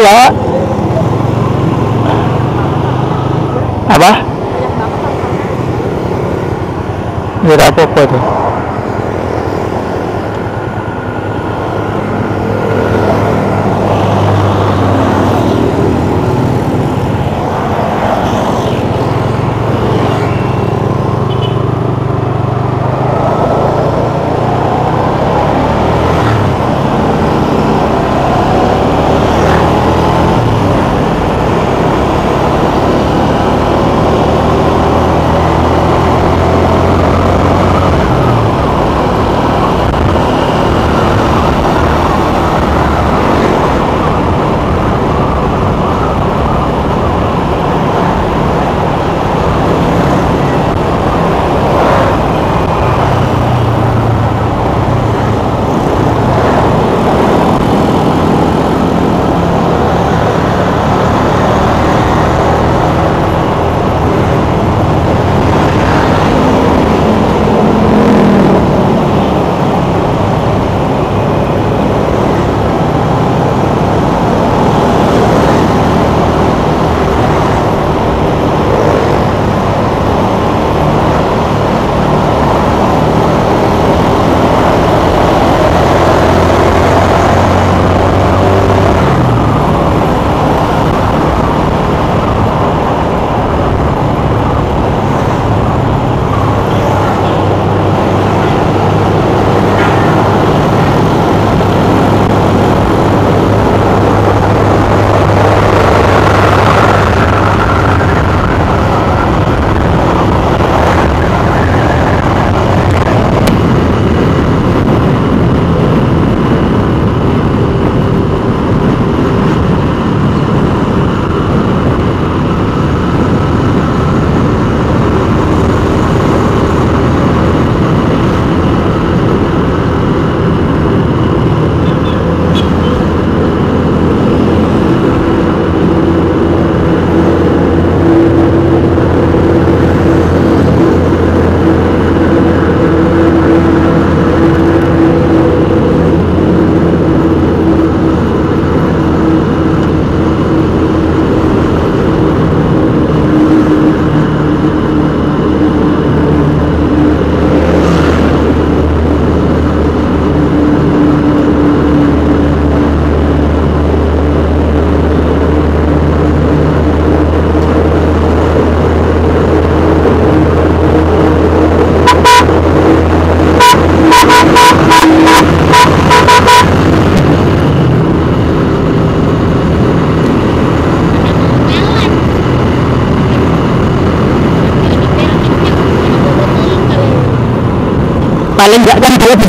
ya apa? Nggak apa-apa tuh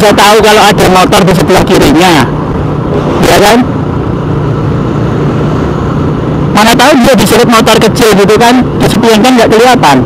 bisa tahu kalau ada motor di sebelah kirinya. Ya kan? Mana tahu dia diserut motor kecil gitu kan di spion kan nggak kelihatan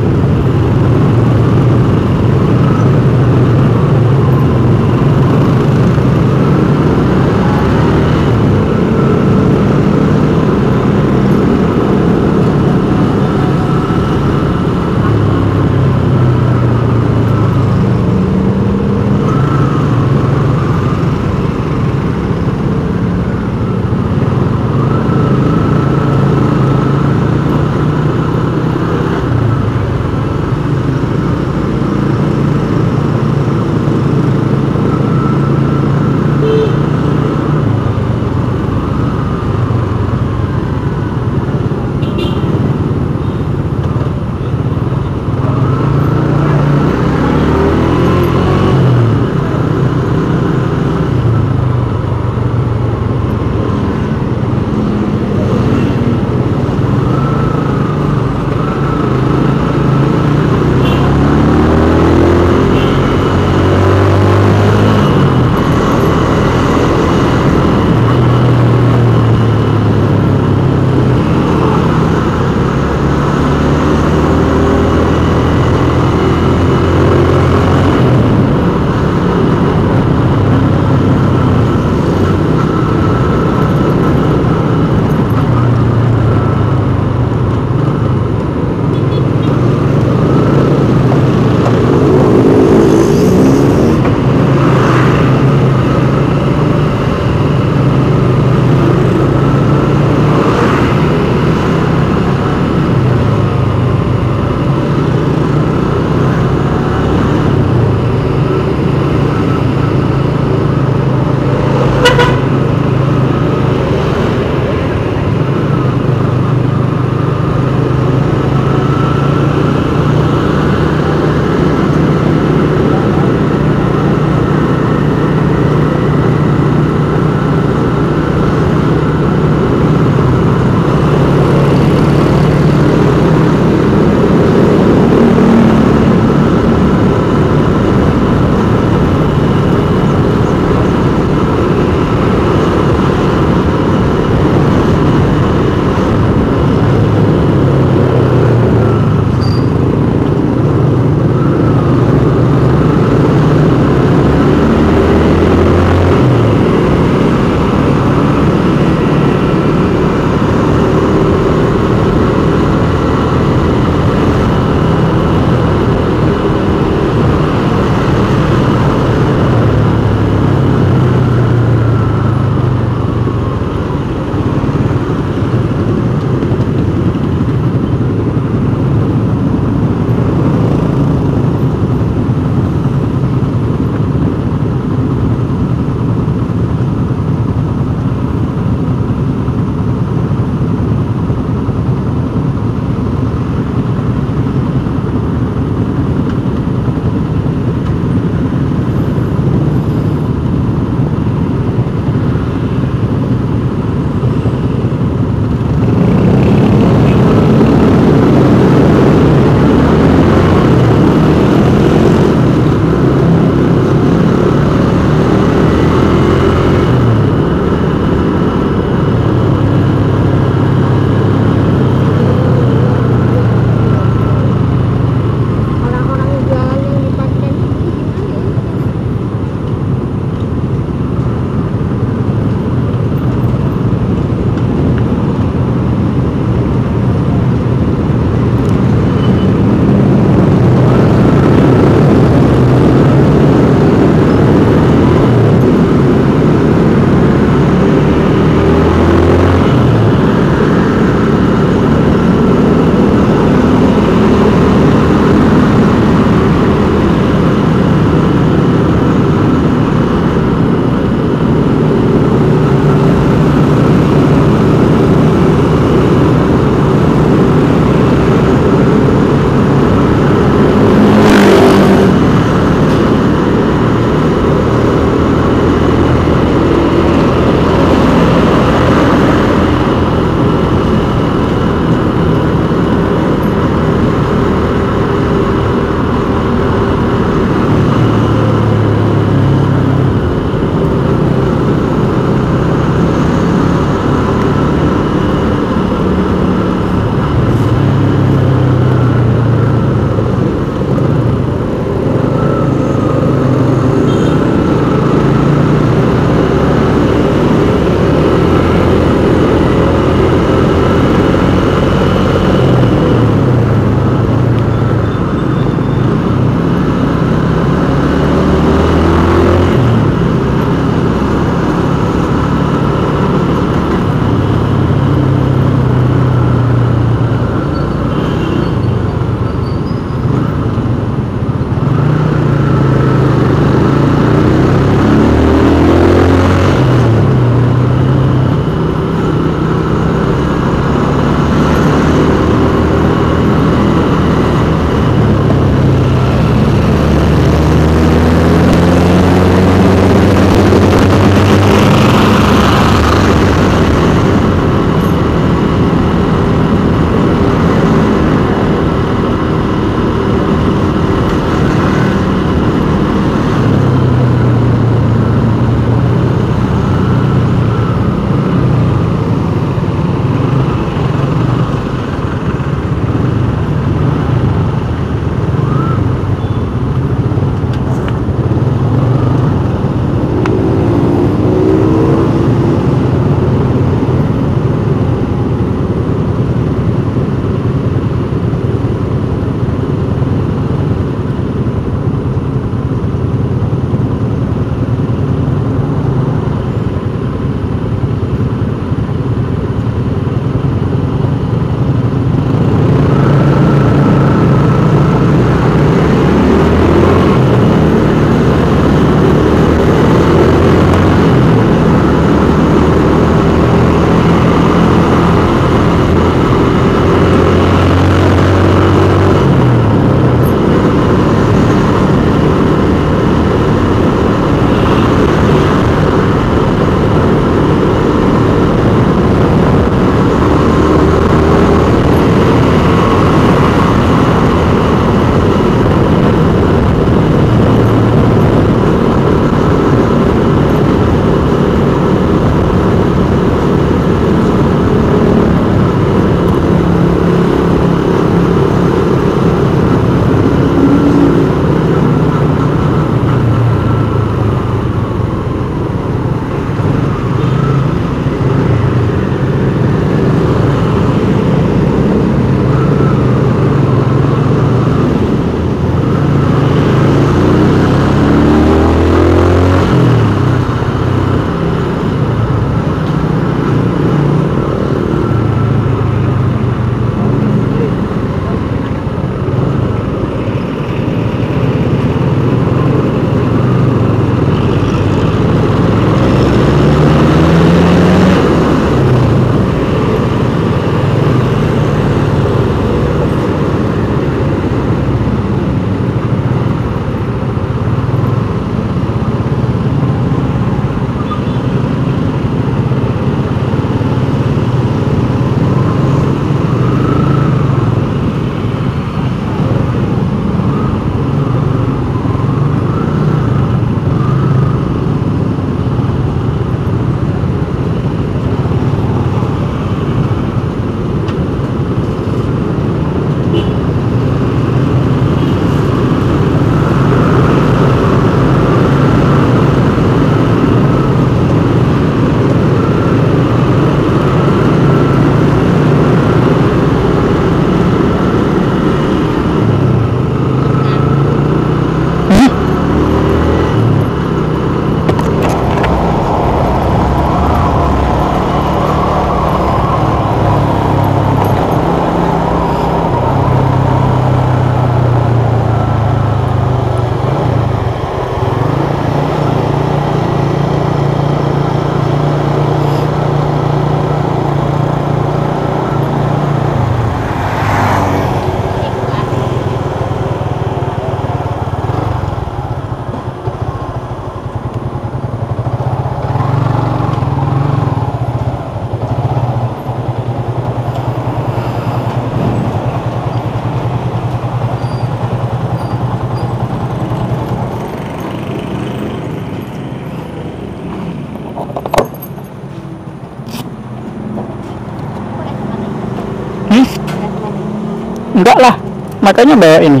Enggak lah. Makanya bawa ini.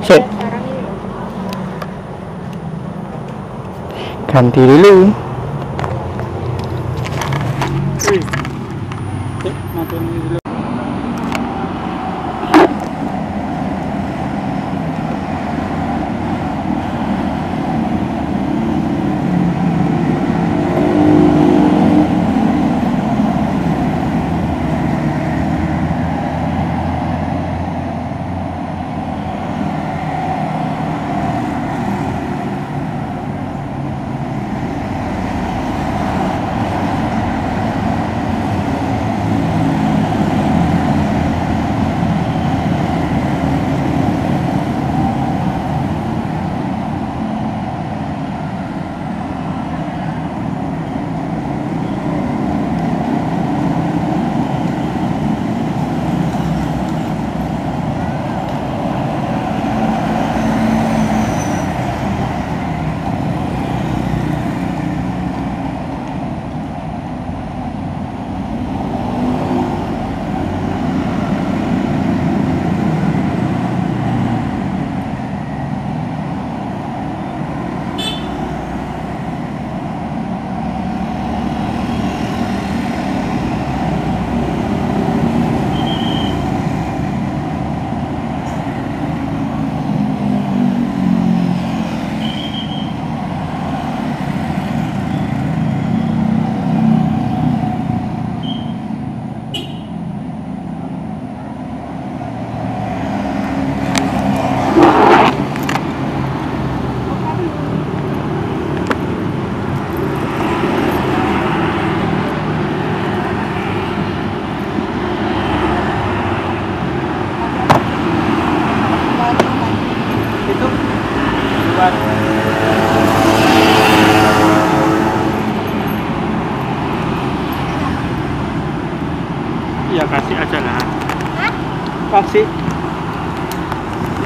Sip. Ganti dulu. Matiin ini dulu.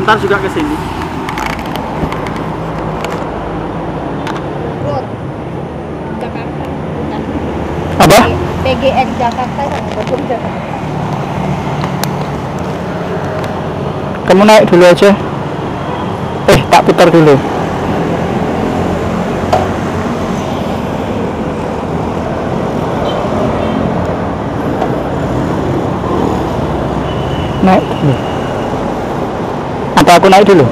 Ntar juga ke sini. Jakarta. Apa? PGX Jakarta Bogor Jakarta. Kamu naik dulu aja. Eh, tak putar dulu. Naik dulu. Apa aku naik dulu?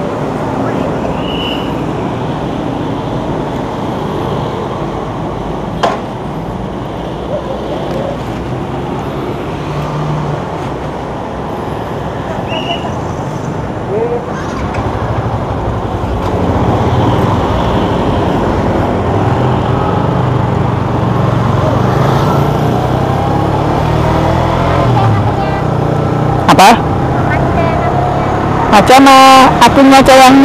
Apa? Aja na, aku nyaca yang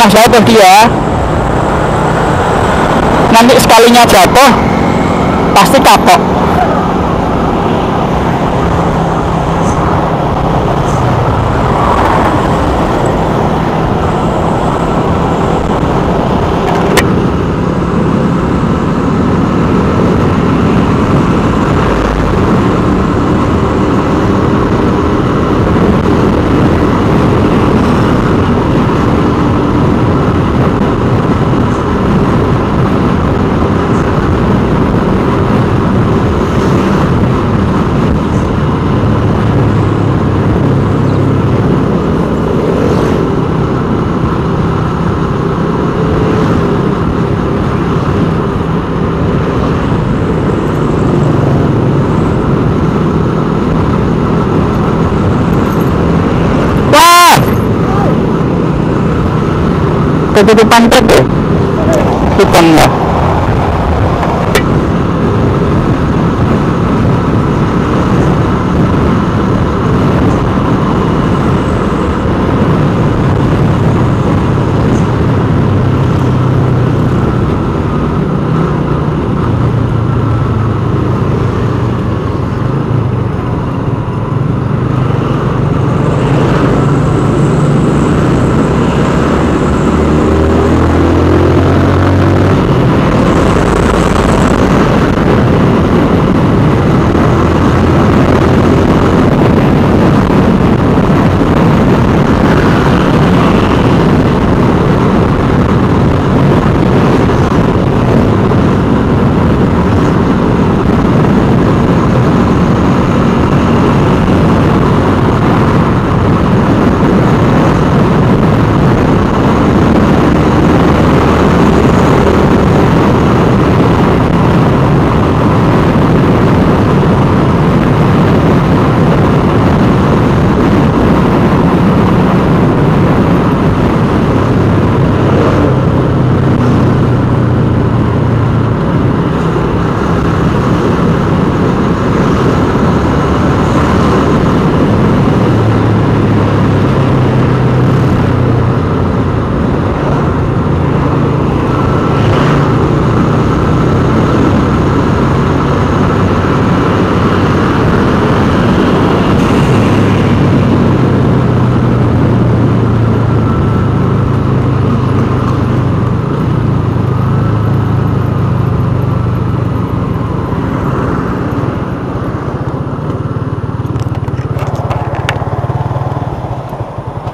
pernah jatuh dia. Nanti sekalinya jatuh pasti kapok ketutupan truk ya? Ya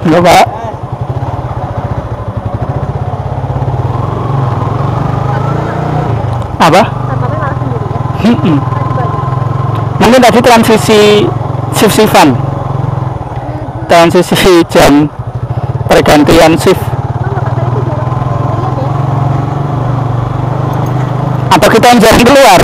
Enggak pak apa ya. Tadi banyak. mungkin tadi transisi shift shiftan transisi jam pergantian shift Oh, atau Bapak tadi tuh jalan lihat ya. kita yang jalan keluar